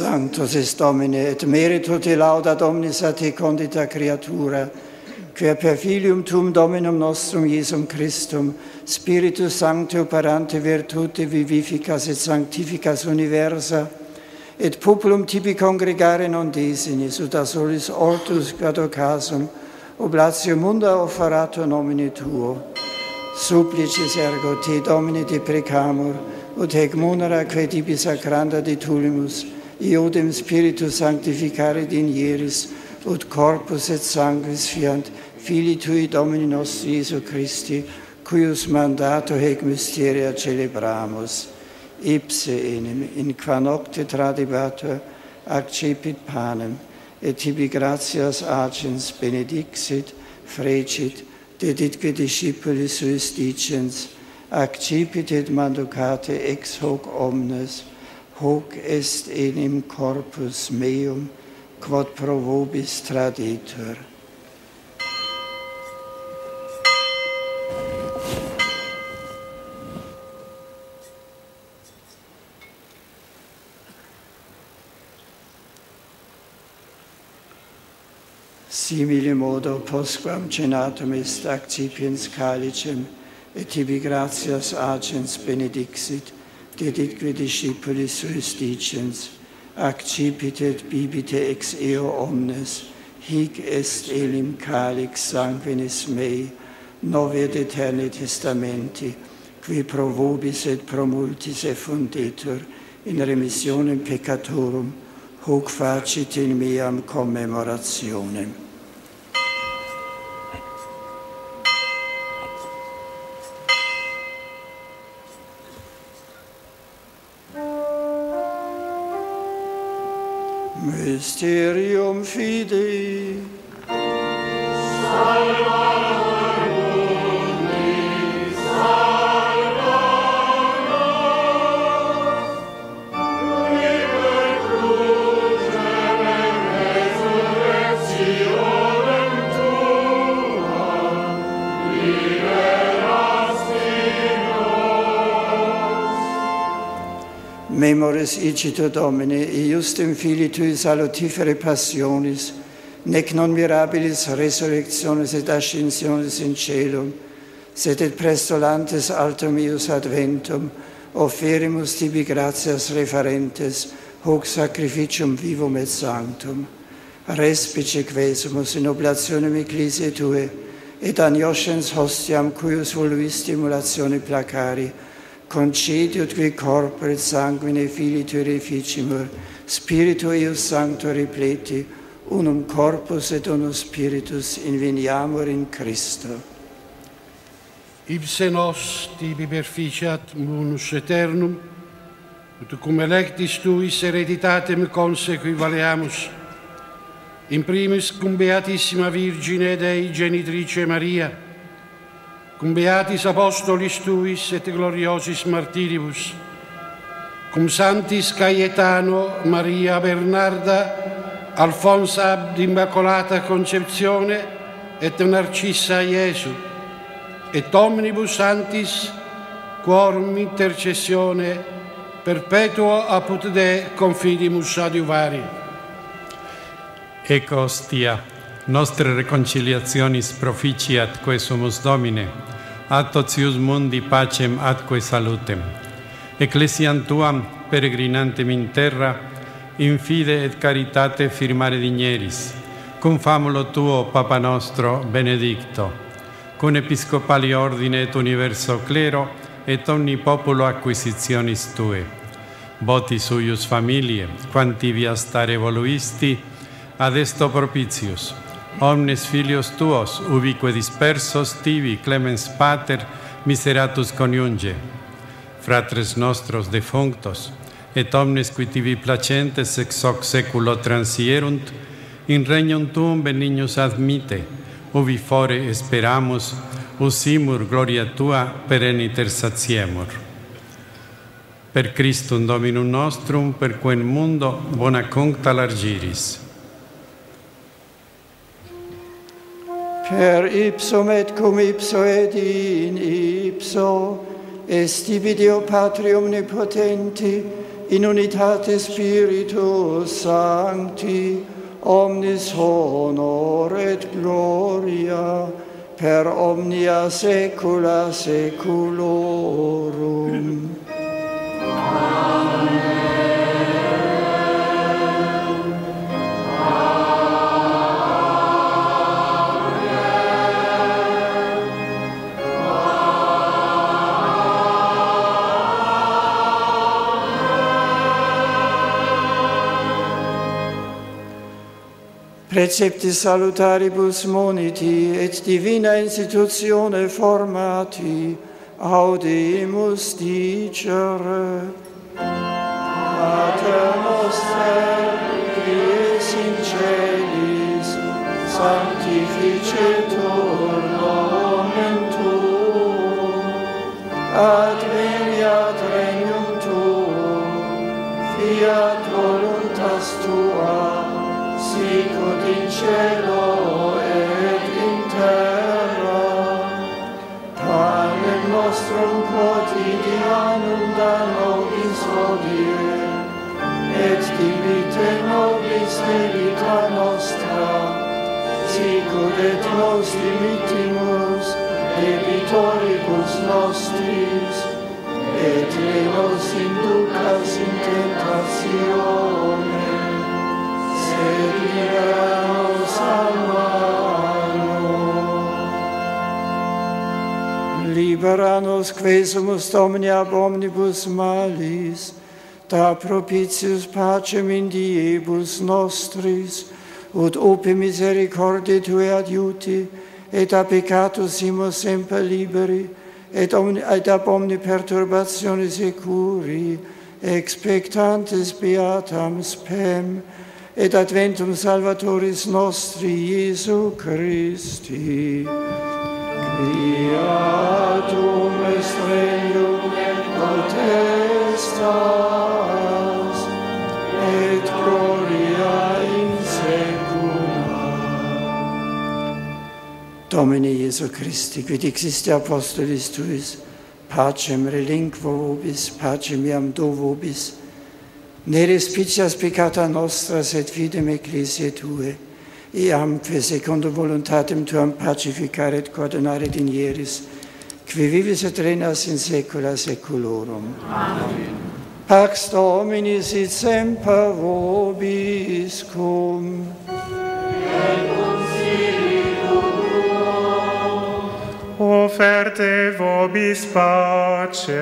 sanctus est Domine, et merito te laudat omnis a te condita creatura, quia per filium tum Dominum nostrum Iesum Christum, Spiritus Sancte operante virtute vivificas et sanctificas universa, et populum tibi congregare non desinis, ut a solis ortus quad ocasum, oblatio munda offerato nomine Tuo. Supplices ergo Te, Domine, te precamur, ut hec munera quae tibi sacranda de Tulimus, iodem spiritu sanctificare din hieris, ut corpus et sanguis fiant, fili tui Domini nostri Iesu Christi, cuius mandato hec mysteria celebramus, ipse enim, in qua nocte tradibatur, accepit panem, et tibi gratias agens benedixit, frecit, deditque discipulis suis dicens, accipit et manducate ex hoc omnes, hoc est enim corpus meum, quod pro vobis traditur. Simile modo postquam cenatum est accipiens calicem, et tibi gratias agens benedixit, dedit quid discipulis suis dicens, ac bibite ex eo omnes, hic est elim calix sanguinis mei, novet eterni testamenti, qui pro vobis et pro multis effundetur, in remissionem peccatorum, hoc facit in meam commemorationem. Mysterium Fidei. memoris icito Domine, iustem Filii Tui salutifere passionis, nec non mirabilis resurrectionis et ascensionis in celum, sed et prestolantes altum ius adventum, offerimus tibi gratias referentes, hoc sacrificium vivum et sanctum. Respice quesumus in oblationem ecclesiae Tue, et an hostiam cuius voluis stimulatione placari, concedi ut qui corpore et sanguine Filii Tui reficimur, Spiritu Eius Sancto repleti, unum corpus et unum spiritus inveniamur in Christo. Ipse nos tibi perficiat munus aeternum, ut cum electis tuis hereditatem consequi valeamus, in primis cum Beatissima Virgine Dei Genitrice Maria, cum beatis apostolis tuis et gloriosis martiribus, cum santis Caetano, Maria Bernarda, Alfonsa d'Immacolata Concezione et Narcissa Iesu, et omnibus santis quorum intercessione perpetuo apud de confidimus adiuvari. Ec ostia, nostre reconciliationis proficiat quae sumus Domine, ad totius mundi pacem atque salutem. Ecclesiam tuam peregrinantem in terra, in fide et caritate firmare digneris, cum famulo tuo, Papa nostro, benedicto, cum episcopali ordine et universo clero, et omni populo acquisitionis tue. Voti suius familie, quanti via stare voluisti, ad esto propitius, omnes filios tuos, ubique dispersos tibi, clemens pater, miseratus coniunge, fratres nostros defunctos, et omnes qui tibi placentes ex hoc seculo transierunt, in regnum tuum benignus admite, ubi fore esperamus, usimur gloria tua pereniter satiemur. Per Christum Dominum nostrum, per quem mundo bona cuncta largiris. per ipsum et cum ipso et in ipso est video patri omnipotenti in unitate spiritus sancti omnis honor et gloria per omnia saecula saeculorum. Amen. precepti salutaribus moniti et divina institutione formati audimus dicere. Pater noster Deus Domine ab omnibus malis, da propitius pacem in diebus nostris, ut upi misericordi Tue adiuti, et a peccatus simo sempre liberi, et, omni, et ab omni perturbatione securi, expectantes beatam spem, et adventum salvatoris nostri, Iesu Christi. Beatum est regnum potestas et gloria in saecula. Domine Iesu Christi, quid existe apostolis tuis, pacem relinquo vobis, pacem iam do vobis, ne respicias peccata nostra, sed fidem ecclesiae tue, iamque secondo voluntatem tuam pacificaret coordinare in ieris, qui vivis et renas in saecula saeculorum. Amen. Pax Domini sit semper vobis cum. Et cum spiritu tuo. Offerte vobis pacem.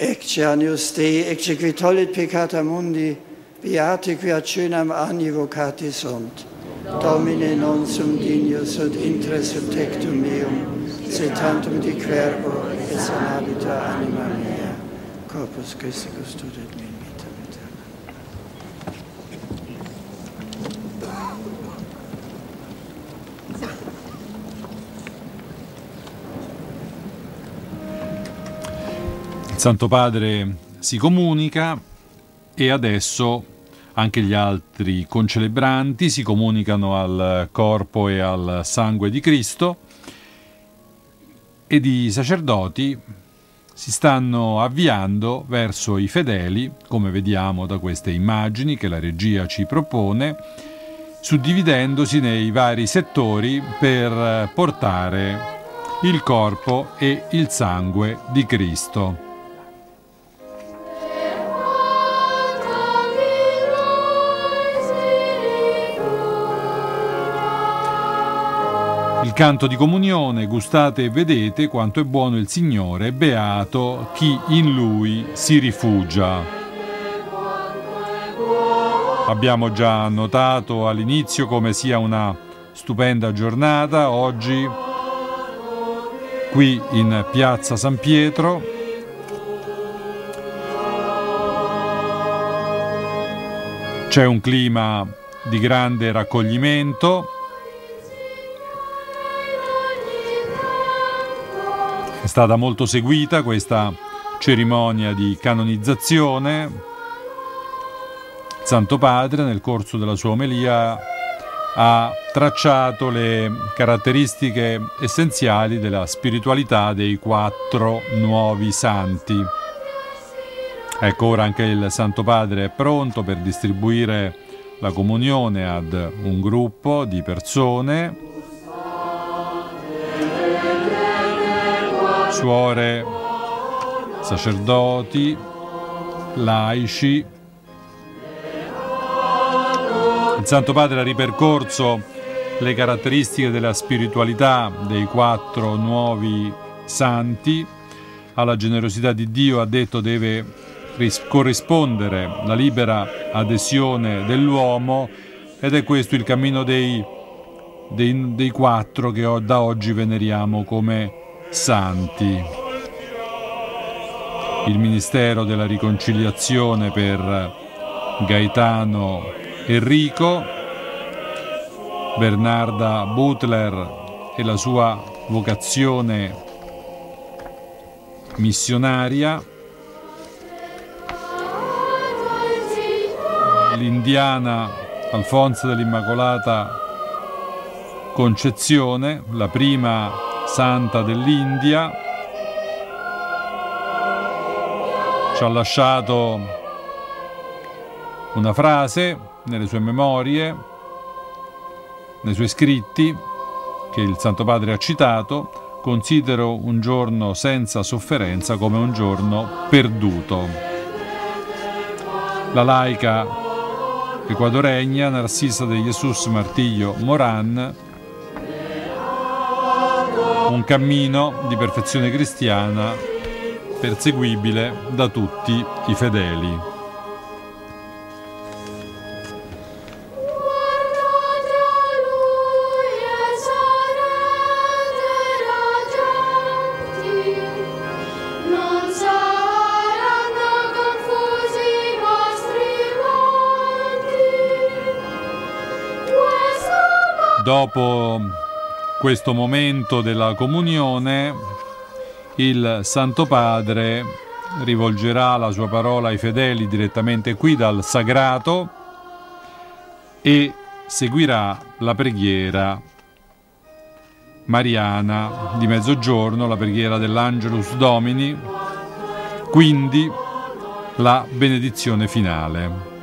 Ecce agnus Dei, ecce qui tollit peccata mundi, beati qui ad cœnam agni vocati sunt. Domine non sum dignus ut intra subtectum meum, se tantum di quervo et sanabita anima mea. Corpus Christi custodet mea. Il Santo Padre si comunica e adesso anche gli altri concelebranti si comunicano al corpo e al sangue di Cristo ed i sacerdoti si stanno avviando verso i fedeli, come vediamo da queste immagini che la regia ci propone, suddividendosi nei vari settori per portare il corpo e il sangue di Cristo. Il canto di comunione, gustate e vedete quanto è buono il Signore, beato chi in Lui si rifugia. Abbiamo già notato all'inizio come sia una stupenda giornata oggi qui in piazza San Pietro. C'è un clima di grande raccoglimento. Stata molto seguita questa cerimonia di canonizzazione. Santo Padre nel corso della sua omelia ha tracciato le caratteristiche essenziali della spiritualità dei quattro nuovi santi. Ecco, ora anche il Santo Padre è pronto per distribuire la comunione ad un gruppo di persone, suore, sacerdoti, laici, il Santo Padre ha ripercorso le caratteristiche della spiritualità dei quattro nuovi santi, alla generosità di Dio ha detto deve corrispondere la libera adesione dell'uomo ed è questo il cammino dei, dei, dei quattro che da oggi veneriamo come santi. Il Ministero della Riconciliazione per Gaetano Enrico, Bernarda Butler e la sua vocazione missionaria, l'indiana Alfonso dell'Immacolata Concezione, la prima santa dell'India, ci ha lasciato una frase nelle sue memorie, nei suoi scritti che il Santo Padre ha citato, considero un giorno senza sofferenza come un giorno perduto. La laica equadoregna Narcisa de Jesus Martillo Moran, un cammino di perfezione cristiana perseguibile da tutti i fedeli. Dopo questo momento della comunione, il Santo Padre rivolgerà la sua parola ai fedeli direttamente qui dal sagrato e seguirà la preghiera mariana di mezzogiorno, la preghiera dell'Angelus Domini, quindi la benedizione finale.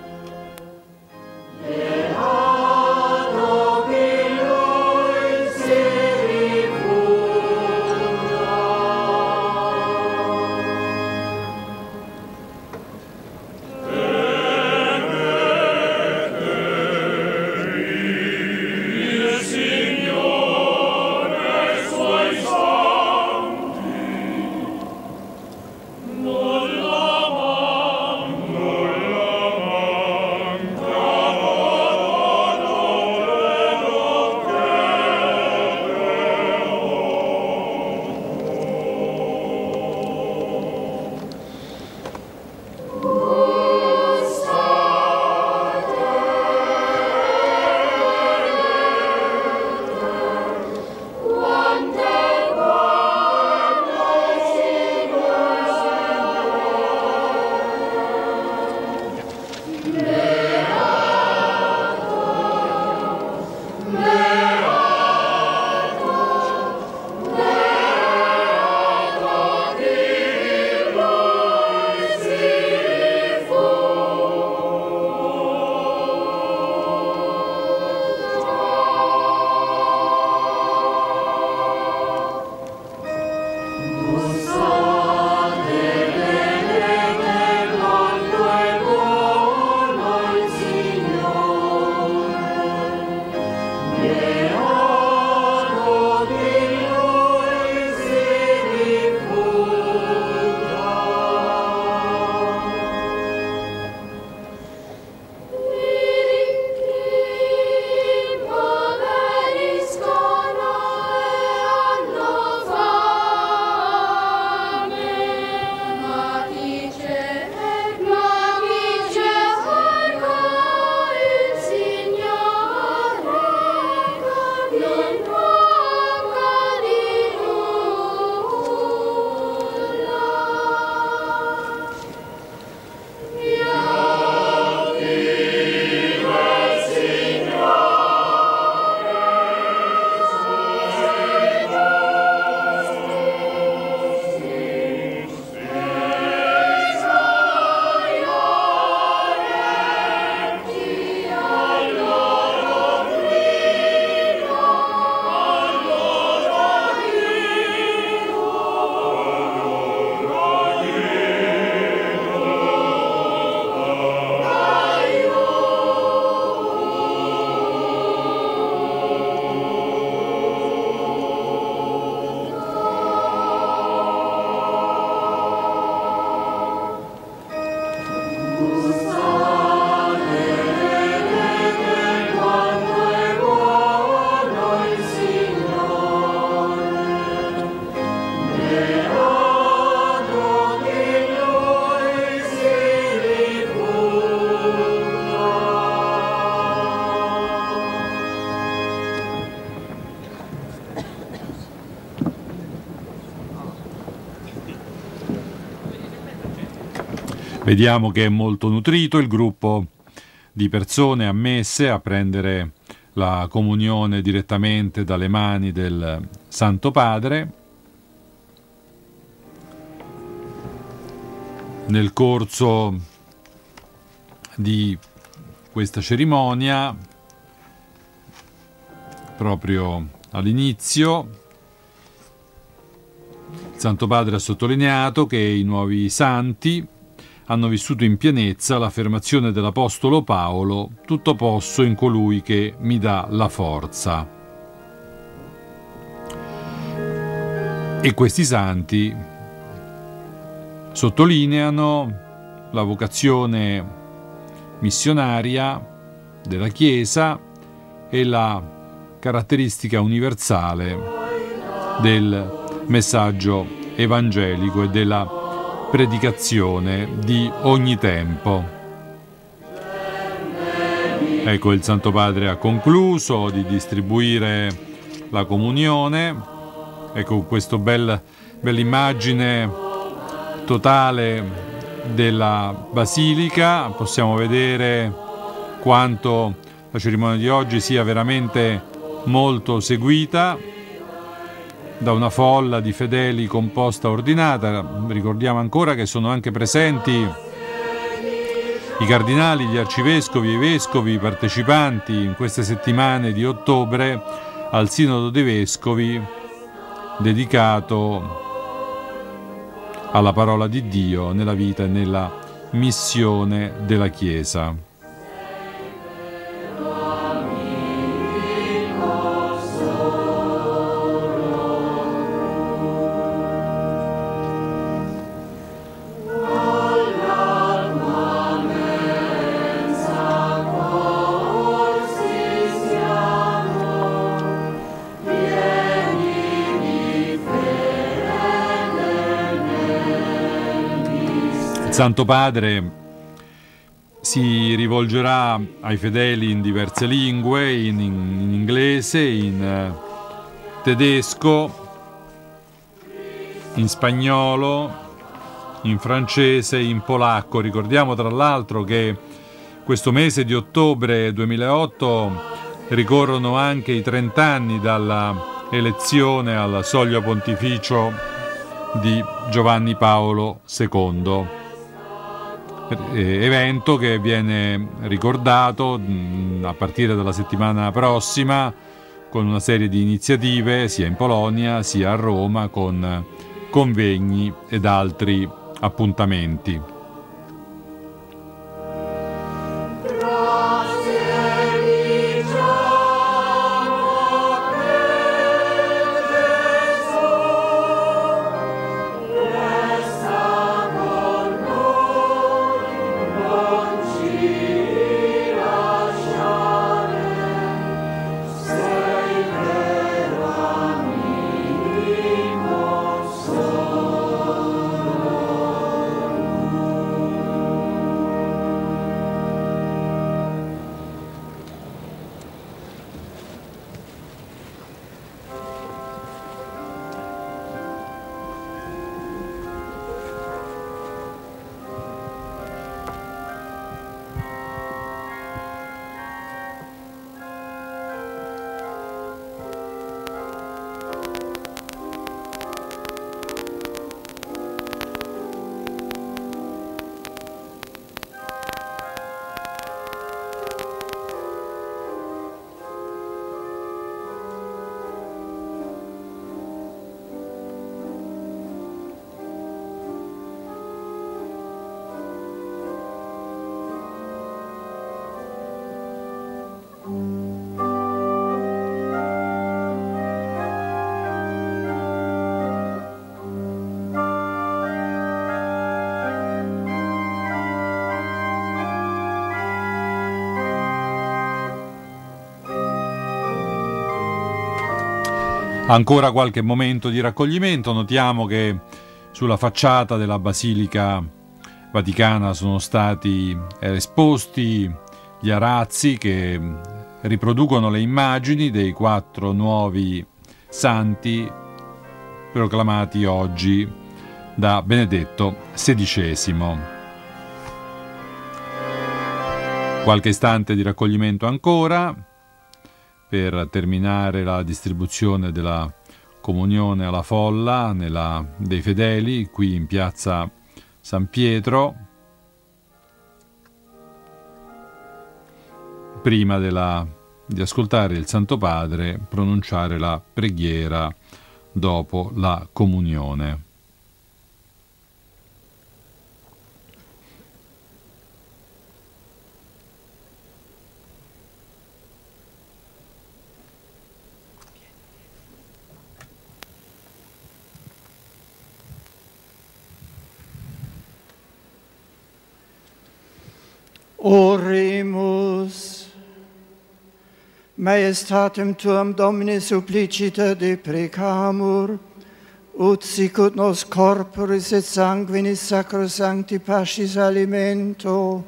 Vediamo che è molto nutrito il gruppo di persone ammesse a prendere la comunione direttamente dalle mani del Santo Padre. Nel corso di questa cerimonia, proprio all'inizio, il Santo Padre ha sottolineato che i nuovi santi hanno vissuto in pienezza l'affermazione dell'Apostolo Paolo, tutto posso in colui che mi dà la forza. E questi santi sottolineano la vocazione missionaria della Chiesa e la caratteristica universale del messaggio evangelico e della predicazione di ogni tempo. Ecco, il Santo Padre ha concluso di distribuire la comunione. Ecco questa bel, bella immagine totale della basilica. Possiamo vedere quanto la cerimonia di oggi sia veramente molto seguita da una folla di fedeli composta ordinata. Ricordiamo ancora che sono anche presenti i cardinali, gli arcivescovi e i vescovi partecipanti in queste settimane di ottobre al Sinodo dei Vescovi dedicato alla parola di Dio nella vita e nella missione della Chiesa. Santo Padre si rivolgerà ai fedeli in diverse lingue, in, in, in inglese, in uh, tedesco, in spagnolo, in francese, in polacco. Ricordiamo tra l'altro che questo mese di ottobre 2008 ricorrono anche i 30 anni dalla elezione al soglio pontificio di Giovanni Paolo II. Eh, evento che viene ricordato a partire dalla settimana prossima con una serie di iniziative sia in Polonia sia a Roma con convegni ed altri appuntamenti. Ancora qualche momento di raccoglimento, notiamo che sulla facciata della Basilica Vaticana sono stati esposti gli arazzi che riproducono le immagini dei quattro nuovi santi proclamati oggi da Benedetto XVI. Qualche istante di raccoglimento ancora per terminare la distribuzione della comunione alla folla nella, dei fedeli qui in piazza San Pietro prima della, di ascoltare il Santo Padre pronunciare la preghiera dopo la comunione. Oremus. Maestatem tuam Domine supplicita deprecamur, ut sicut nos corporis et sanguinis sacrosancti pascis alimento,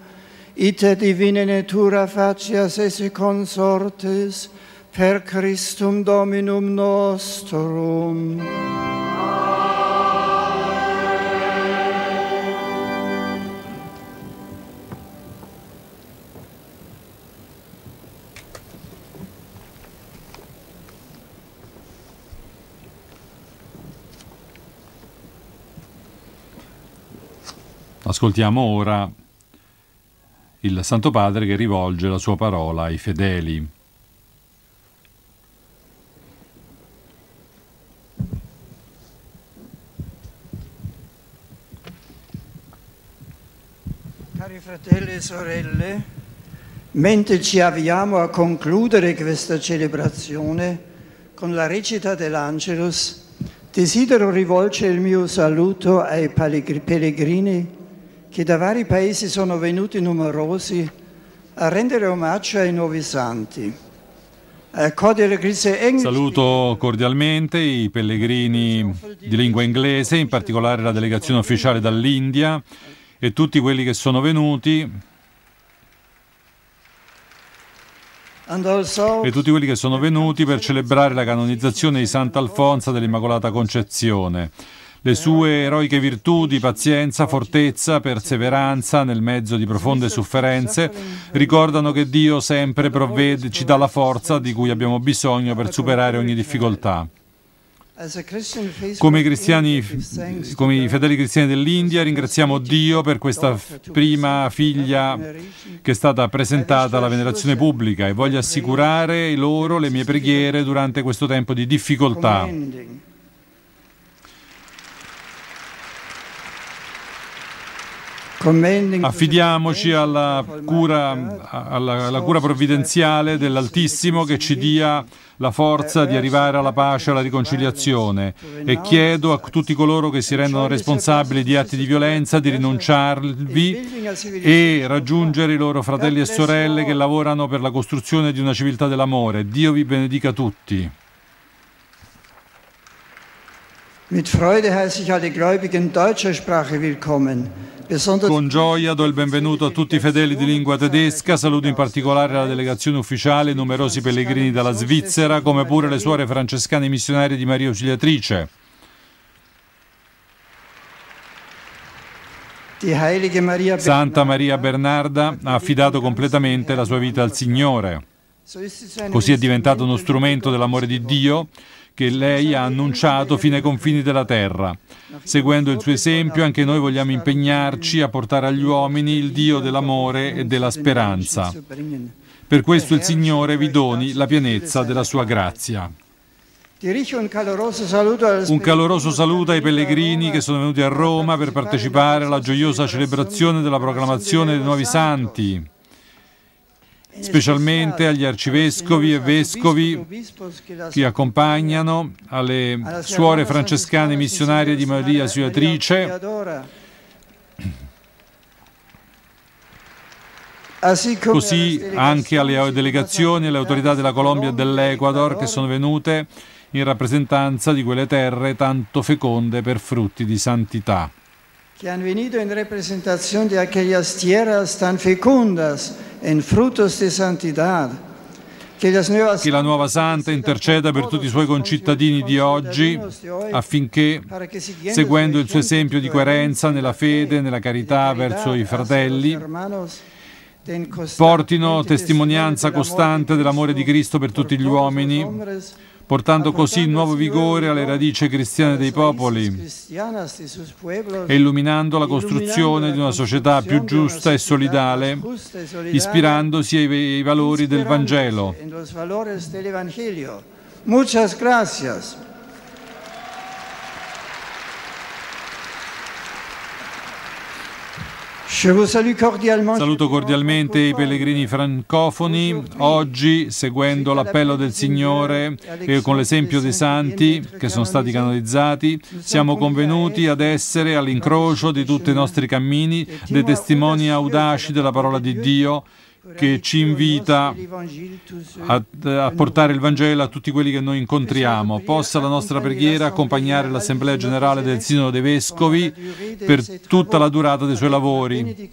ite divine natura facias esse consortes, per Christum Dominum nostrum. Amen. Ascoltiamo ora il Santo Padre che rivolge la sua parola ai fedeli. Cari fratelli e sorelle, mentre ci avviamo a concludere questa celebrazione con la recita dell'Angelus, desidero rivolgere il mio saluto ai pellegrini che da vari paesi sono venuti numerosi a rendere omaggio ai nuovi santi. Saluto cordialmente i pellegrini di lingua inglese, in particolare la delegazione ufficiale dall'India e tutti quelli che sono venuti. E tutti quelli che sono venuti per celebrare la canonizzazione di Sant'Alfonso dell'Immacolata Concezione le sue eroiche virtù di pazienza, fortezza, perseveranza nel mezzo di profonde sofferenze ricordano che Dio sempre provvede, ci dà la forza di cui abbiamo bisogno per superare ogni difficoltà. Come, come i fedeli cristiani dell'India ringraziamo Dio per questa prima figlia che è stata presentata alla venerazione pubblica e voglio assicurare loro le mie preghiere durante questo tempo di difficoltà. Affidiamoci alla cura, alla, alla cura, provvidenziale dell'Altissimo che ci dia la forza di arrivare alla pace e alla riconciliazione e chiedo a tutti coloro che si rendono responsabili di atti di violenza di rinunciarvi e raggiungere i loro fratelli e sorelle che lavorano per la costruzione di una civiltà dell'amore. Dio vi benedica tutti. Mit Freude heiße ich alle Gläubigen deutscher Sprache willkommen. Con gioia do il benvenuto a tutti i fedeli di lingua tedesca, saluto in particolare la delegazione ufficiale e numerosi pellegrini dalla Svizzera, come pure le suore francescane missionarie di Maria Ausiliatrice. Santa Maria Bernarda ha affidato completamente la sua vita al Signore. Così è diventato uno strumento dell'amore di Dio che lei ha annunciato fino ai confini della terra. Seguendo il suo esempio, anche noi vogliamo impegnarci a portare agli uomini il Dio dell'amore e della speranza. Per questo il Signore vi doni la pienezza della sua grazia. Un caloroso saluto ai pellegrini che sono venuti a Roma per partecipare alla gioiosa celebrazione della proclamazione dei nuovi santi specialmente agli arcivescovi e vescovi che accompagnano, alle suore francescane missionarie di Maria Auxiliatrice, così anche alle delegazioni e alle autorità della Colombia e dell'Ecuador che sono venute in rappresentanza di quelle terre tanto feconde per frutti di santità. Que han venido en representación de aquellas tierras tan fecundas en frutos de santidad. Che la nuova Santa interceda per tutti i suoi concittadini di oggi affinché, seguendo il suo esempio di coerenza nella fede nella carità verso i fratelli, portino testimonianza costante dell'amore di Cristo per tutti gli uomini, portando così nuovo vigore alle radici cristiane dei popoli e illuminando la costruzione di una società più giusta e solidale, ispirandosi ai, valori del Vangelo. Muchas gracias. Saluto cordialmente i pellegrini francofoni, oggi seguendo l'appello del Signore e con l'esempio dei santi che sono stati canonizzati, siamo convenuti ad essere all'incrocio di tutti i nostri cammini dei testimoni audaci della parola di Dio che ci invita a, a, portare il Vangelo a tutti quelli che noi incontriamo. Possa la nostra preghiera accompagnare l'Assemblea Generale del Sinodo dei Vescovi per tutta la durata dei suoi lavori.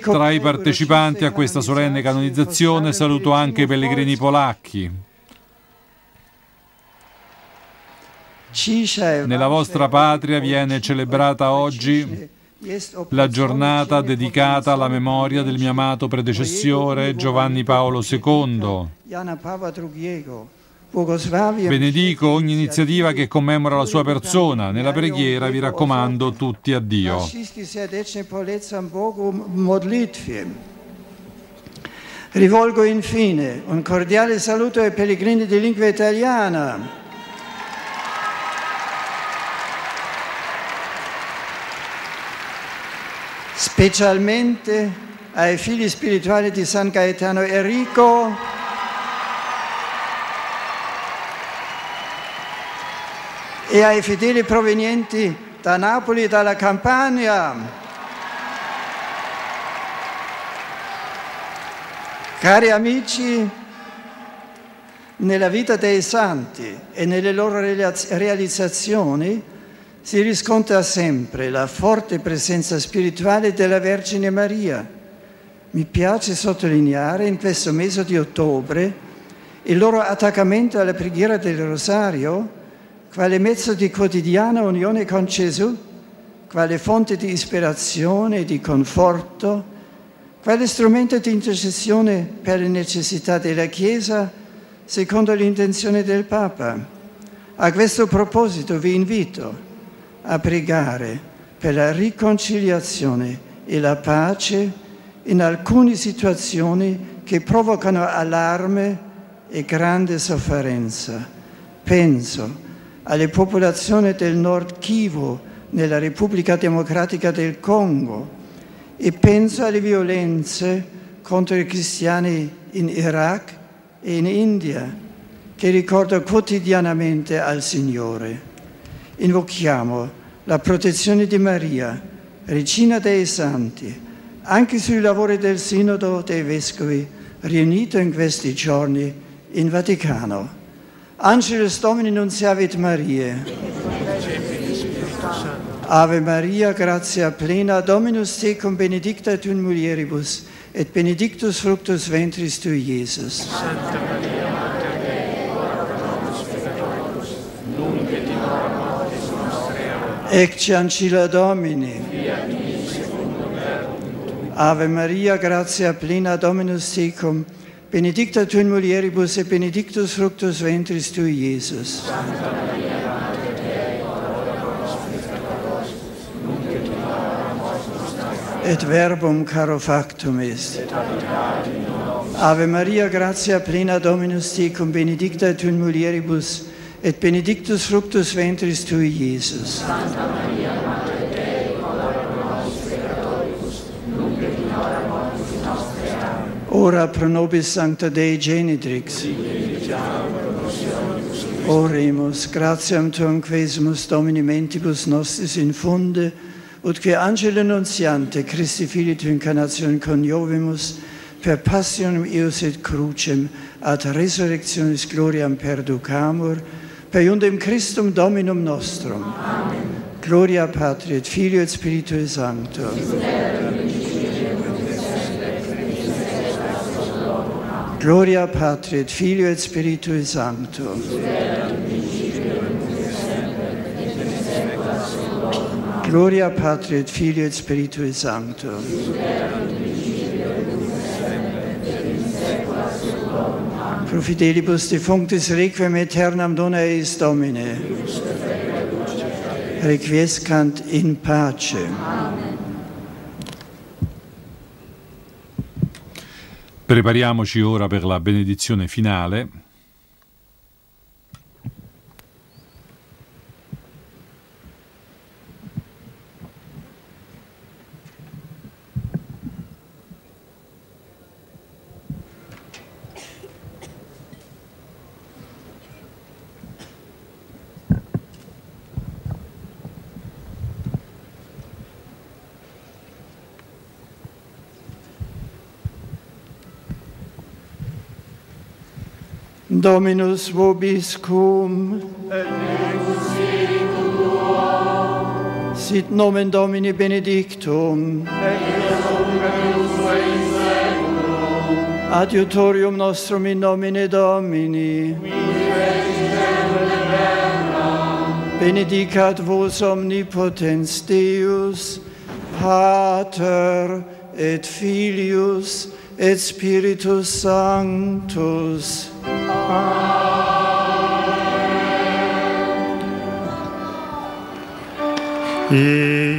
Tra i partecipanti a questa solenne canonizzazione saluto anche i pellegrini polacchi. Nella vostra patria viene celebrata oggi la giornata dedicata alla memoria del mio amato predecessore Giovanni Paolo II. Benedico ogni iniziativa che commemora la sua persona. Nella preghiera vi raccomando tutti a Dio. Rivolgo infine un cordiale saluto ai pellegrini di lingua italiana. Specialmente ai figli spirituali di San Gaetano Enrico, e ai fedeli provenienti da Napoli e dalla Campania. Cari amici, nella vita dei santi e nelle loro realizzazioni si riscontra sempre la forte presenza spirituale della Vergine Maria. Mi piace sottolineare in questo mese di ottobre il loro attaccamento alla preghiera del Rosario quale mezzo di quotidiana unione con Gesù, quale fonte di ispirazione e di conforto, quale strumento di intercessione per le necessità della Chiesa secondo l'intenzione del Papa. A questo proposito vi invito a pregare per la riconciliazione e la pace in alcune situazioni che provocano allarme e grande sofferenza. Penso alle popolazioni del Nord Kivu nella Repubblica Democratica del Congo e penso alle violenze contro i cristiani in Iraq e in India che ricordo quotidianamente al Signore. Invochiamo la protezione di Maria, Regina dei Santi, anche sui lavori del Sinodo dei Vescovi riunito in questi giorni in Vaticano. Angelus Domini Nunciavit Mariae. Ave Maria, gratia plena, Dominus tecum benedicta tu in mulieribus, et benedictus fructus ventris tui, Iesus. Santa Maria, Ecce ancilla Domini. Ave Maria, gratia plena Dominus tecum, benedicta tu in mulieribus et benedictus fructus ventris tui, Iesus. Santa Maria, Mater Dei, ora pro nobis peccatoribus, nunc et in hora mortis nostre. Et verbum caro factum est. Et habitat in nobis. Ave Maria, gratia plena Dominus tecum, benedicta tu in mulieribus et benedictus fructus ventris tui, Iesus. Santa Maria, Mater Dei, ora pro nobis peccatoribus, nunc et in hora mortis nostre. Amen. Ora pro nobis Sancta Dei Genitrix. Oremus, gratiam tuam quesumus Domini mentibus nostris infunde, ut que angelo nuntiante Christi Filii tu incarnation coniovimus, per passionem eius et crucem ad resurrectionis gloriam perducamur, Periundem Christum Dominum nostrum. Amen. Gloria Patri et Filio et Spiritui Sancto. Gloria Patri et Filio et Spiritui Sancto. Gloria Patri et Filio et Spiritui Sancto. Pro fidelibus defunctis requiem aeternam dona eis Domine. Requiescant in pace. Prepariamoci ora per la benedizione finale. Dominus vobiscum. Et spiritu. Sit nomen Domini benedictum. Et in Adiutorium nostrum in nomine Domini. Benedicat vos omnipotens Deus, Pater et Filius et Spiritus Sanctus. Ite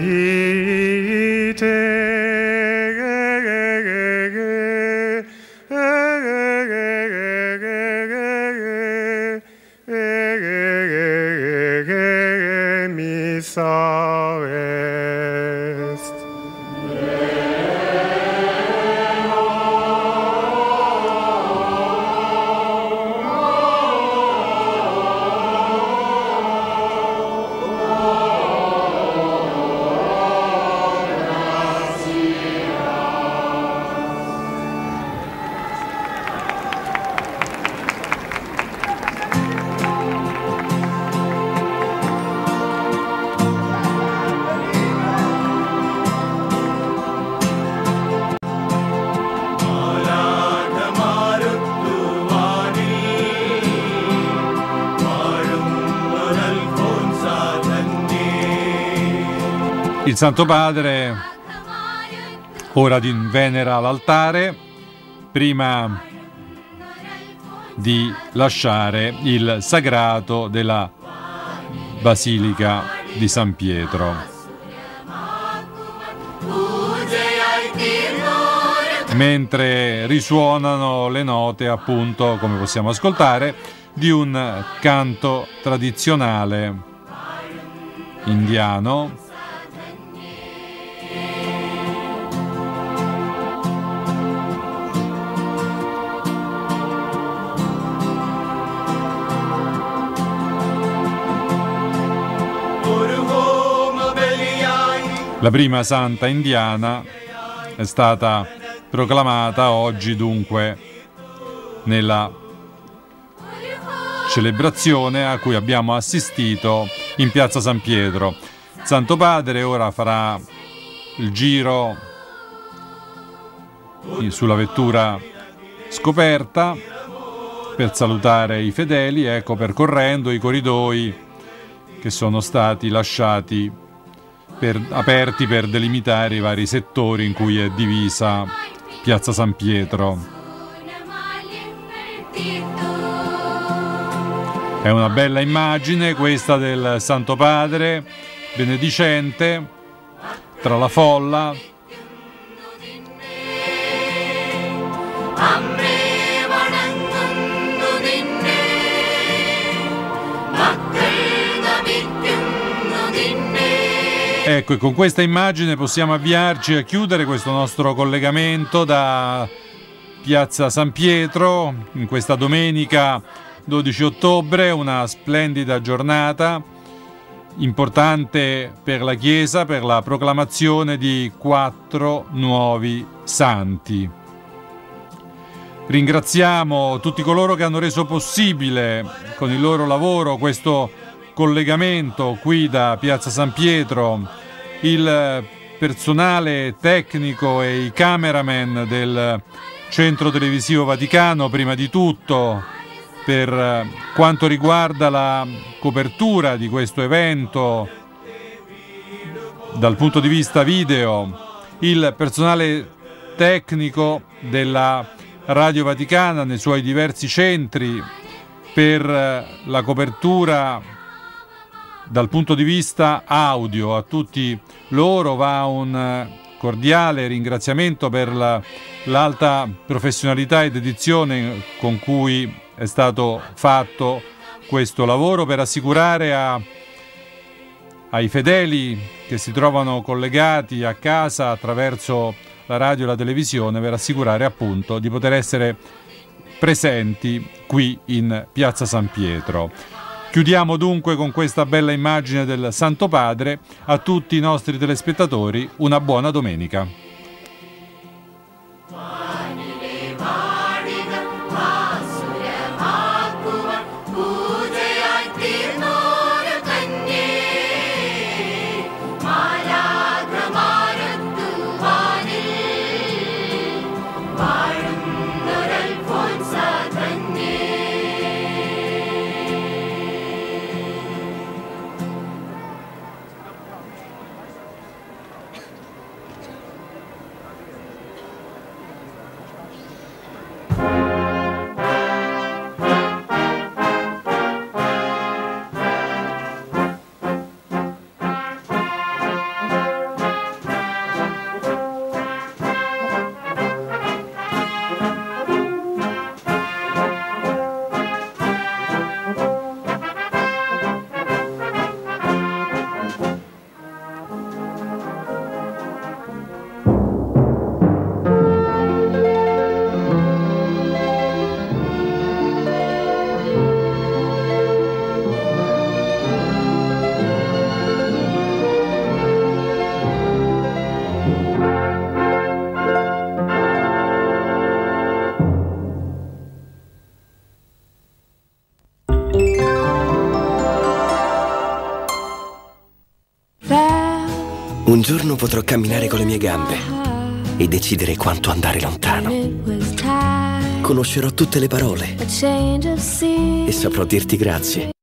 Il Santo Padre ora venera l'altare prima di lasciare il sagrato della Basilica di San Pietro. Mentre risuonano le note, appunto, come possiamo ascoltare, di un canto tradizionale indiano La prima santa indiana è stata proclamata oggi dunque nella celebrazione a cui abbiamo assistito in piazza San Pietro. Santo Padre ora farà il giro sulla vettura scoperta per salutare i fedeli, ecco percorrendo i corridoi che sono stati lasciati per, aperti per delimitare i vari settori in cui è divisa Piazza San Pietro. È una bella immagine questa del Santo Padre benedicente tra la folla. Ecco, e con questa immagine possiamo avviarci a chiudere questo nostro collegamento da Piazza San Pietro in questa domenica 12 ottobre, una splendida giornata importante per la Chiesa per la proclamazione di quattro nuovi santi. Ringraziamo tutti coloro che hanno reso possibile con il loro lavoro questo collegamento qui da Piazza San Pietro, il personale tecnico e i cameraman del Centro Televisivo Vaticano, prima di tutto per quanto riguarda la copertura di questo evento dal punto di vista video, il personale tecnico della Radio Vaticana nei suoi diversi centri per la copertura dal punto di vista audio. A tutti loro va un eh, cordiale ringraziamento per la, l'alta professionalità ed edizione con cui è stato fatto questo lavoro per assicurare a, ai fedeli che si trovano collegati a casa attraverso la radio e la televisione per assicurare appunto di poter essere presenti qui in Piazza San Pietro. Chiudiamo dunque con questa bella immagine del Santo Padre. A tutti i nostri telespettatori una buona domenica. Un giorno potrò camminare con le mie gambe e decidere quanto andare lontano. Conoscerò tutte le parole e saprò dirti grazie